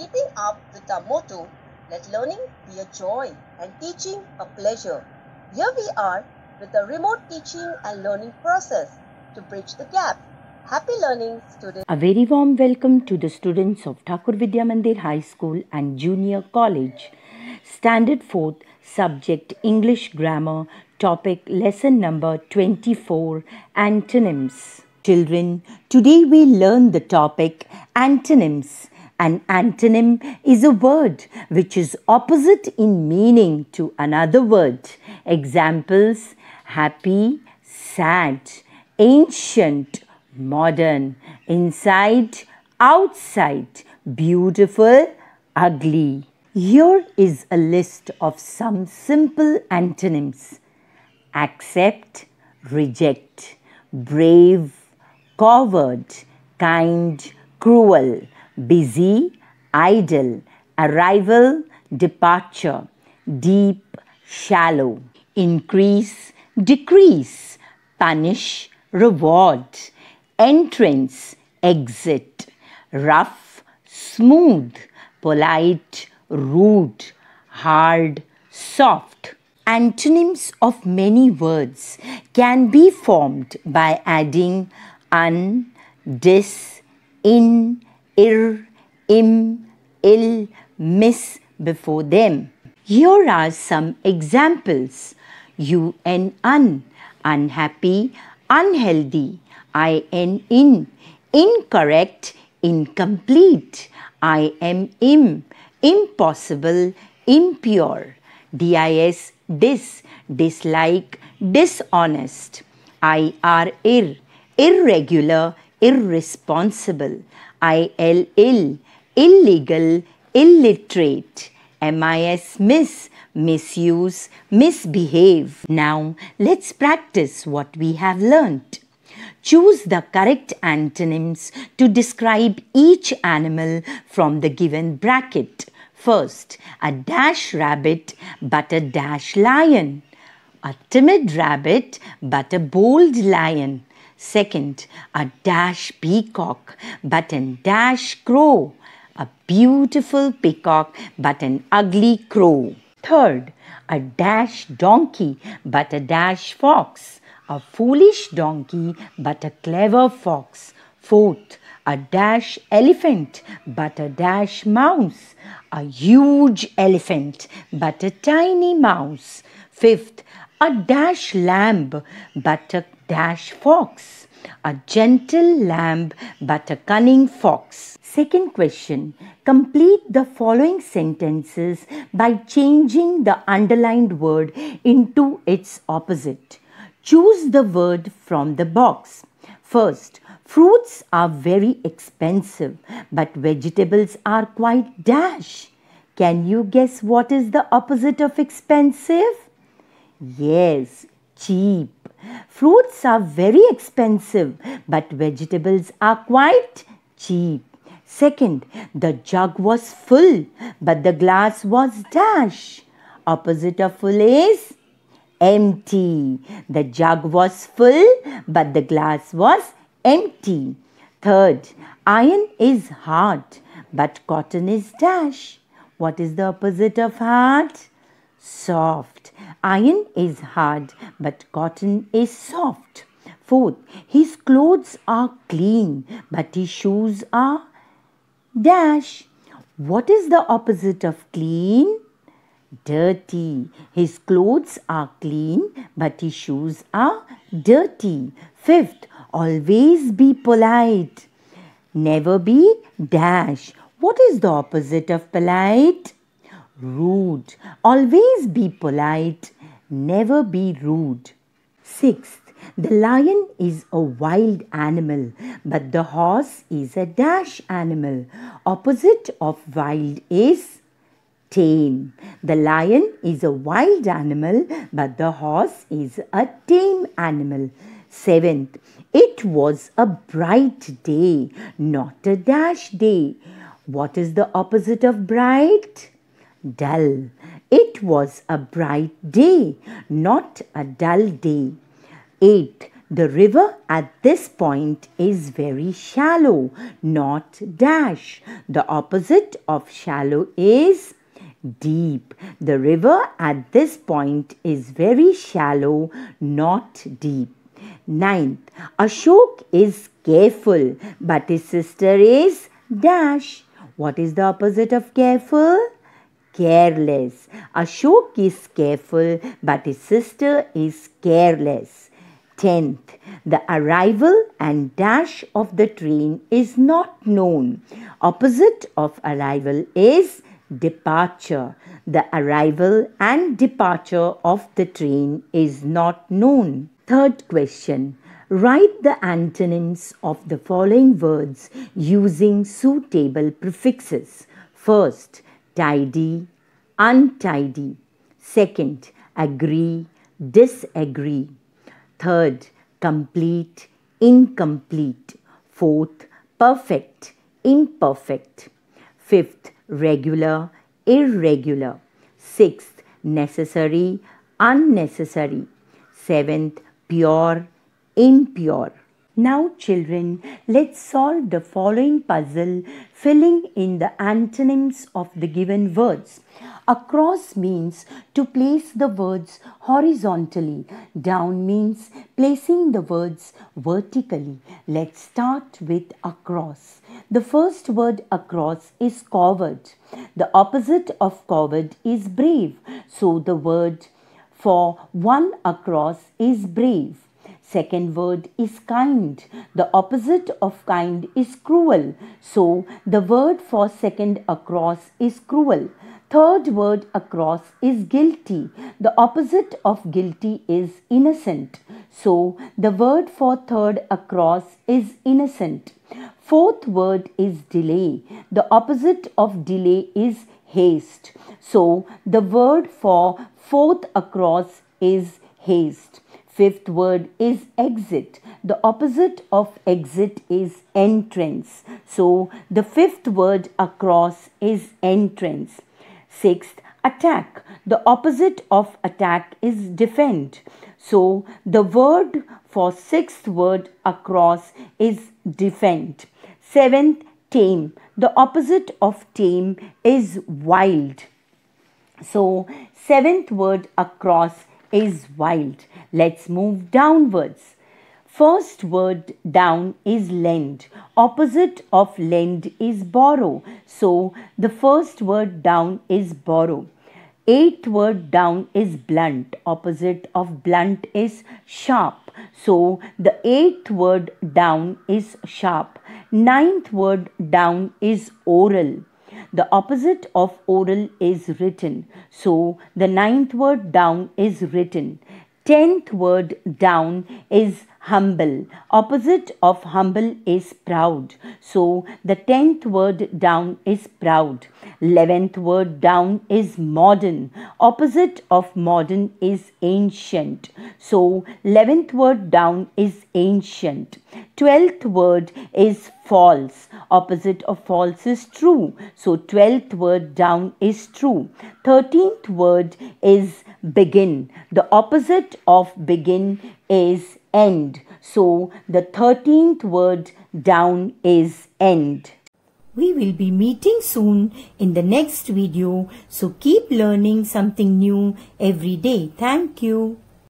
keeping up with our motto, let learning be a joy and teaching a pleasure. Here we are with a remote teaching and learning process to bridge the gap. Happy learning, students. A very warm welcome to the students of Thakur Vidya Mandir High School and Junior College. Standard 4th, subject English Grammar, topic lesson number 24 Antonyms. Children, today we learn the topic antonyms. An antonym is a word which is opposite in meaning to another word. Examples happy, sad, ancient, modern, inside, outside, beautiful, ugly. Here is a list of some simple antonyms accept, reject, brave, coward, kind, cruel, busy, idle, arrival, departure, deep, shallow, increase, decrease, punish, reward, entrance, exit, rough, smooth, polite, rude, hard, soft. Antonyms of many words can be formed by adding un, dis, in, ir, im, ill, miss before them. Here are some examples. You and un, unhappy, unhealthy, I and in, incorrect, incomplete, I am im, impossible, impure, dis, dis, dislike, dishonest, ir, ir, irregular, irresponsible, il, ill, illegal, illiterate, mis, miss, misuse, misbehave. Now let's practice what we have learnt. Choose the correct antonyms to describe each animal from the given bracket. First, a dash rabbit but a dash lion. A timid rabbit but a bold lion. Second, a dash peacock but a dash crow. A beautiful peacock but an ugly crow. Third, a dash donkey but a dash fox. A foolish donkey but a clever fox. Fourth, a dash elephant but a dash mouse. A huge elephant but a tiny mouse. Fifth, a dash lamb but a dash fox. A gentle lamb but a cunning fox. Second question. Complete the following sentences by changing the underlined word into its opposite. Choose the word from the box. First, fruits are very expensive, but vegetables are quite dash. Can you guess what is the opposite of expensive? Yes, cheap. Fruits are very expensive, but vegetables are quite cheap. Second, the jug was full, but the glass was dash. Opposite of full is empty. The jug was full, but the glass was empty. Third, iron is hard, but cotton is dash. What is the opposite of hard? Soft. Iron is hard, but cotton is soft. Fourth, his clothes are clean, but his shoes are dash. What is the opposite of clean? Dirty. His clothes are clean, but his shoes are dirty. Fifth, always be polite. Never be dash. What is the opposite of polite? Rude. Always be polite. Never be rude. Sixth, the lion is a wild animal, but the horse is a dash animal. Opposite of wild is tame. The lion is a wild animal, but the horse is a tame animal. Seventh, it was a bright day, not a dash day. What is the opposite of bright? Dull. It was a bright day, not a dull day. 8. The river at this point is very shallow, not dash. The opposite of shallow is deep. The river at this point is very shallow, not deep. Ninth, Ashok is careful, but his sister is dash. What is the opposite of careful? Careless. Ashok is careful, but his sister is careless. Tenth, the arrival and dash of the train is not known. Opposite of arrival is departure. The arrival and departure of the train is not known. Third question. Write the antonyms of the following words using suitable prefixes. First, tidy, untidy. Second, agree, disagree. Third, complete, incomplete. Fourth, perfect, imperfect. Fifth, regular, irregular. Sixth, necessary, unnecessary. Seventh, pure, impure. Now, children, let's solve the following puzzle filling in the antonyms of the given words. Across means to place the words horizontally. Down means placing the words vertically. Let's start with across. The first word across is coward. The opposite of coward is brave. So the word for one across is brave. Second word is kind. The opposite of kind is cruel. So the word for second across is cruel. Third word across is guilty. The opposite of guilty is innocent. So the word for third across is innocent. Fourth word is delay. The opposite of delay is haste. So the word for fourth across is haste. Fifth word is exit. The opposite of exit is entrance. So the fifth word across is entrance. Sixth, attack. The opposite of attack is defend. So the word for sixth word across is defend. Seventh, tame. The opposite of tame is wild. So seventh word across is wild. Let's move downwards. First word down is lend. Opposite of lend is borrow. So the first word down is borrow. Eighth word down is blunt. Opposite of blunt is sharp. So the eighth word down is sharp. Ninth word down is oral. The opposite of oral is written. So the ninth word down is written. Tenth word down is humble. Opposite of humble is proud. So the tenth word down is proud. Eleventh word down is modern. Opposite of modern is ancient. So eleventh word down is ancient. Twelfth word is false. Opposite of false is true. So twelfth word down is true. Thirteenth word is begin. The opposite of begin is end. So the 13th word down is end. We will be meeting soon in the next video. So keep learning something new every day. Thank you.